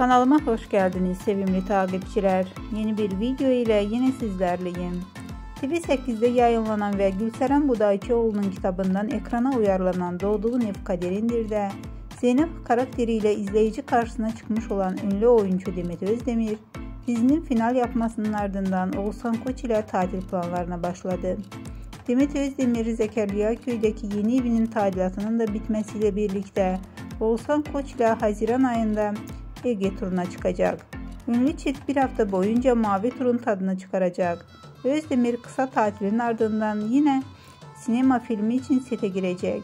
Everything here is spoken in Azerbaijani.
Kanalıma hoş geldiniz sevimli takipçiler. Yeni bir video ile yine sizlerleyim. TV8'de yayınlanan ve Gülseren Budayçıoğlu'nun kitabından ekrana uyarlanan Doğduğun Ev Kaderindir de Zeynep karakteriyle izleyici karşısına çıkmış olan ünlü oyuncu Demet Özdemir, dizinin final yapmasının ardından Oğuzhan Koç ile tatil planlarına başladı. Demet Özdemir, Zekeriya köydeki yeni evinin tadilatının da bitmesiyle birlikte Oğuzhan Koç ile Haziran ayında Ege turuna çıkacak. Ünlü çift bir hafta boyunca Mavi Tur'un tadını çıkaracak. Özdemir kısa tatilin ardından yine sinema filmi için sete girecek.